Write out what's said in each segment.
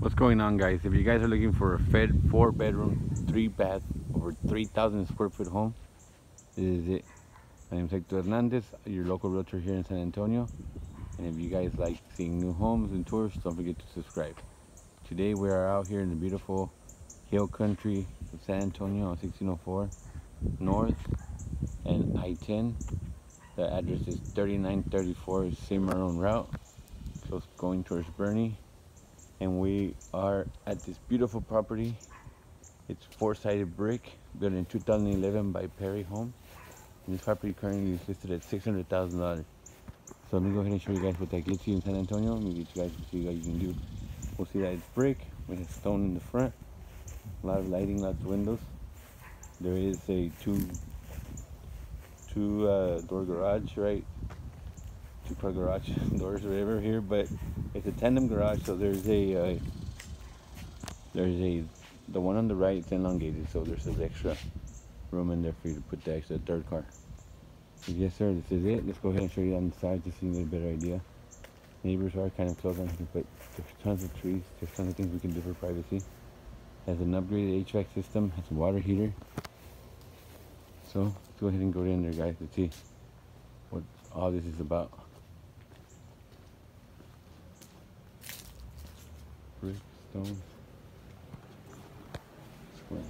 What's going on guys? If you guys are looking for a fed four bedroom, three bath, over 3,000 square foot home, this is it. My name is Hector Hernandez, your local realtor here in San Antonio. And if you guys like seeing new homes and tours, don't forget to subscribe. Today we are out here in the beautiful hill country of San Antonio on 1604 North and I-10. The address is 3934 Cimarron Route, close going towards Boerne and we are at this beautiful property. It's four-sided brick, built in 2011 by Perry Home. And this property currently is listed at $600,000. So let me go ahead and show you guys what that gets you in San Antonio. Get you guys to see what you can do. We'll see that it's brick with a stone in the front. A lot of lighting, lots of windows. There is a two two uh, door garage right two car garage doors or whatever here, but it's a tandem garage, so there's a uh, there's a the one on the right is elongated, so there's this extra room in there for you to put the extra third car. yes, sir, this is it. Let's go ahead and show you on the side just so you get a better idea. Neighbors are kind of close on here, but there's tons of trees. There's tons of things we can do for privacy. Has an upgraded HVAC system. Has a water heater. So let's go ahead and go in there, guys, to see what all this is about. Brick, stone, square.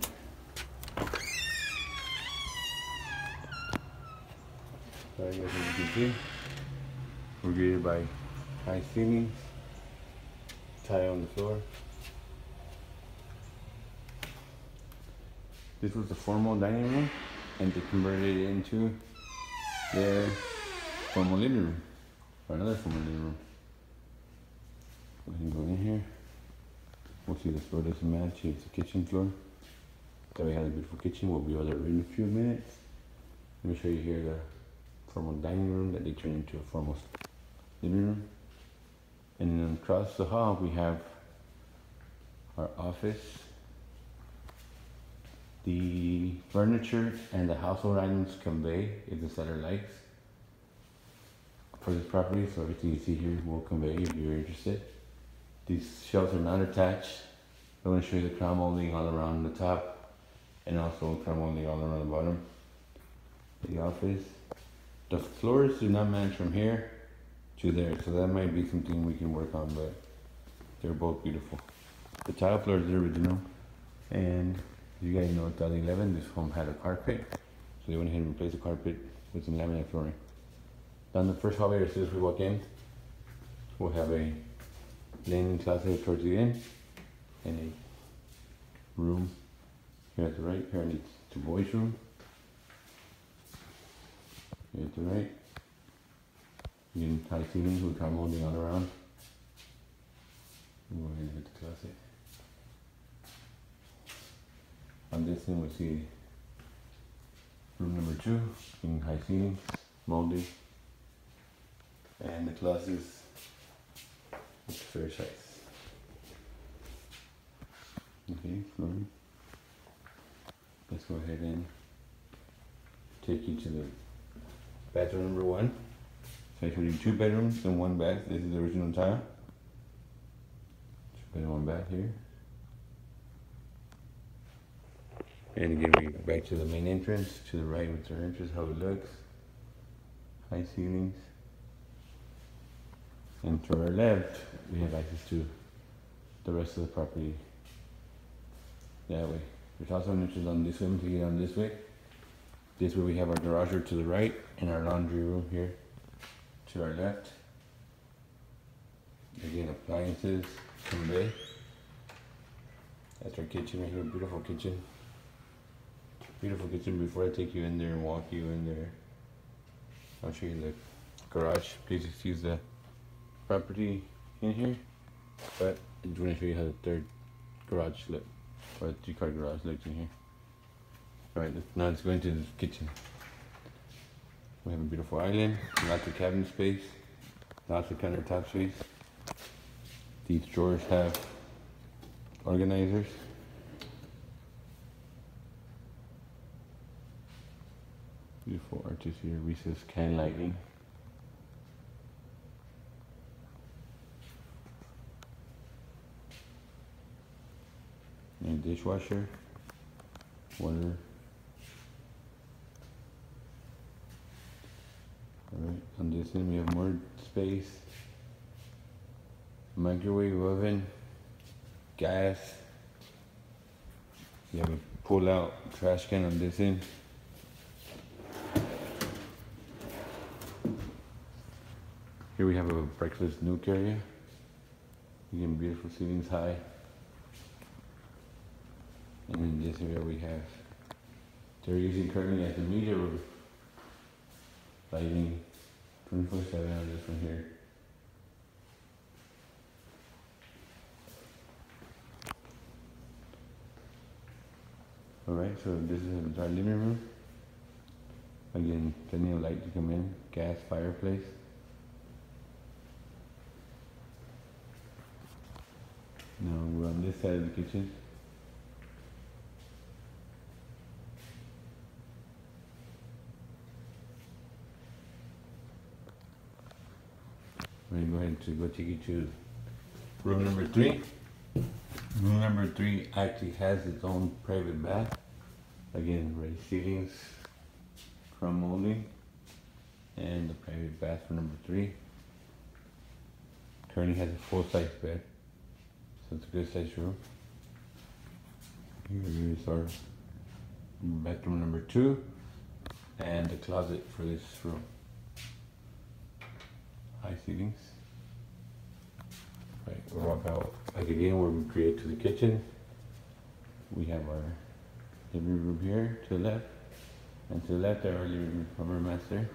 So as you can see, we're greeted by high ceilings, tile on the floor. This was the formal dining room and they converted it into their formal living room or another formal living room. Ahead and go in here. We'll see the floor doesn't match. It's a kitchen floor. So we have a beautiful kitchen. We'll be over there in a few minutes. Let me show you here the formal dining room that they turned into a formal living room. And then across the hall we have our office. The furniture and the household items convey if the seller likes for this property. So everything you see here will convey if you're interested. These shelves are not attached. I'm going to show you the crown molding all around the top and also crown molding all around the bottom. The office. The floors do not match from here to there, so that might be something we can work on, but they're both beautiful. The tile floor is the original, and you guys know 2011, this home had a carpet, so they went ahead and replaced the carpet with some laminate flooring. Down the first hallway, as soon as we walk in, we'll have a linen closet towards the end and a room here at the right. Here it's the boys' room. Here at the right. Again, high ceilings with car molding all around. Go ahead and hit the closet. On this end we see room number two in high ceilings, molding, and the closets it's fair size. Okay. Let's go ahead and take you to the bathroom number one. So I showed you two bedrooms and one bath. This is the original tile. Two bedroom, one bath here. And again, we go back to the main entrance, to the right with our entrance, how it looks. High ceilings. And to our left, we have access to the rest of the property that way. There's also an entrance on this way to get on this way. This way we have our garage to the right and our laundry room here to our left. Again, appliances, convey. That's our kitchen right here, beautiful kitchen. Beautiful kitchen before I take you in there and walk you in there. I'll show you the garage. Please excuse the property in here, but I just want to show you how the third garage look, or the three car garage looks in here. Alright, now let's go into the kitchen. We have a beautiful island, lots of cabinet space, lots of countertop space. These drawers have organizers. Beautiful arches here, recessed can lighting. Dishwasher, water. Alright, on this end we have more space, microwave oven, gas. You have a pull out trash can on this end. Here we have a breakfast nook area. Again, beautiful ceilings high. And this area we have, they're using currently as a media room. Lighting 24 7 on this one here. Alright, so this is our living room. Again, plenty of light to come in, gas fireplace. Now we're on this side of the kitchen. We're going to go ahead go take you to room number three. Room number three actually has its own private bath. Again, raised ceilings, crown molding, and the private bath for number three. Currently has a full-size bed, so it's a good size room. Here is our bedroom number two, and the closet for this room. High ceilings. Right, we'll walk out like again where we create to the kitchen. We have our living room here to the left, and to the left our living room from our master,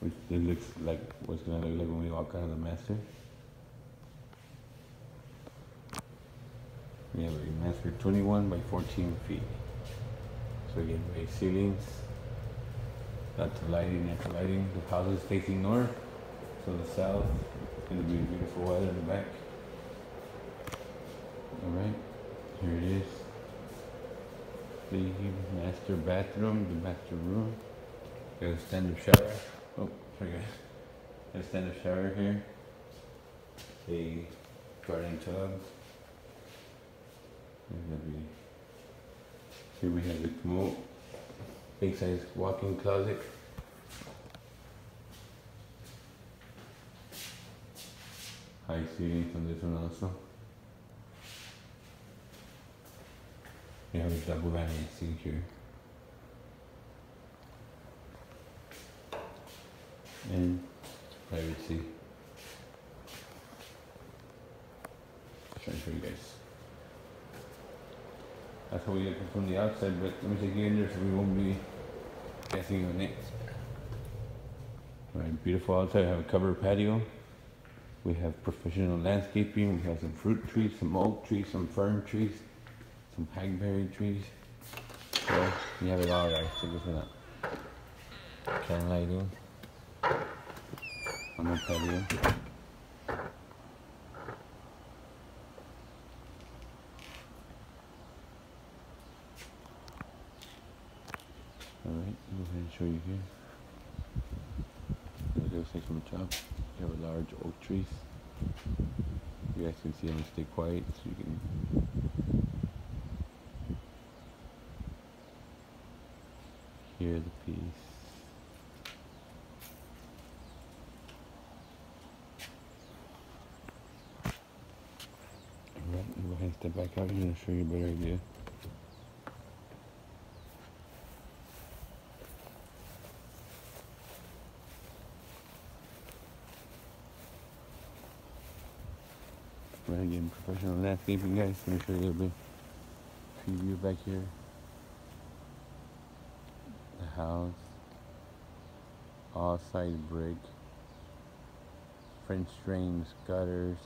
which it looks like what's gonna look like when we walk out of the master. We have a master 21 by 14 feet. So again, raised ceilings, lots of lighting, natural lighting. The house is facing north, so the south is gonna be beautiful weather in the back. Alright, here it is. The master bathroom, the master room. Got a stand-up shower. Oh, guys. Got a stand-up shower here. A garden tub. Here we have the commode. Big size walk-in closet. High ceilings on this one also. We have a double vanity sink here. And privacy. Try to show you guys. That's how we look from the outside, but let me take you in there so we won't be guessing on it. Alright, beautiful outside. We have a covered patio. We have professional landscaping. We have some fruit trees, some oak trees, some fern trees some hackberry trees. So we have it all guys, check this one out. Can lighting on the patio. Alright, go ahead and show you here. It looks like from the have a large oak trees. You guys can see them stay quiet so you can hear the peace. Alright, go ahead and step back out here and show you a better idea. Right again, professional landscaping guys. Me show you a little bit preview back here The house, all side brick, French drains, gutters,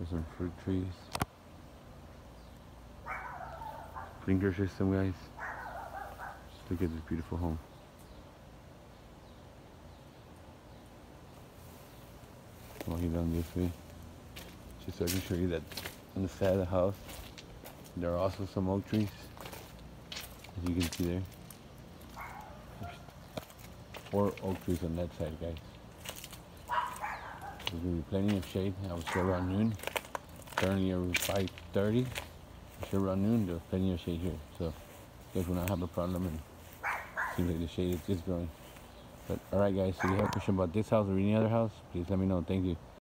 with some fruit trees. Sprinkler system guys. Just look at this beautiful home. Walking down this way. Just so I can show you that on the side of the house there are also some oak trees, as you can see there. There's four oak trees on that side, guys. There's going to be plenty of shade. I was here around noon. currently around 5.30. It's around noon, there's plenty of shade here. So guys will not have a problem and seems like the shade is just growing. But alright guys, if you have a question about this house or any other house, please let me know. Thank you.